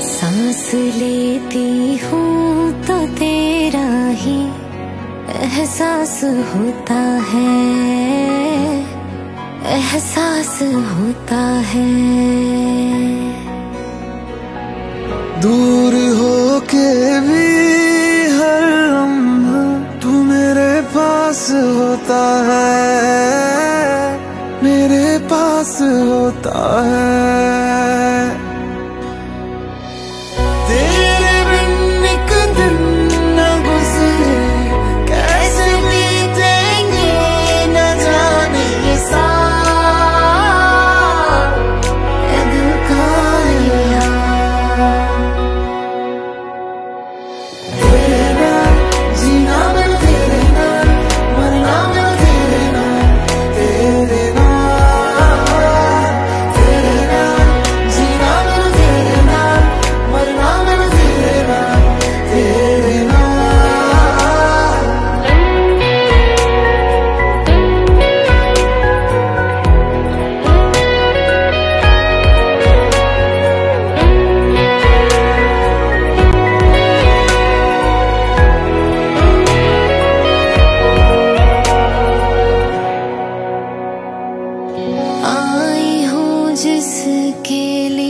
सांस लेती हूँ तो तेरा ही एहसास होता है एहसास होता है। होता है मेरे पास होता है। अकेली